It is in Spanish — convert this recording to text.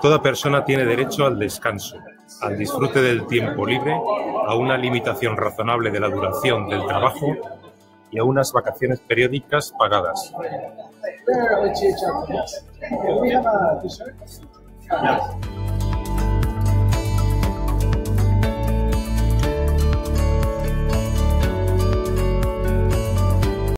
Toda persona tiene derecho al descanso, al disfrute del tiempo libre, a una limitación razonable de la duración del trabajo y a unas vacaciones periódicas pagadas.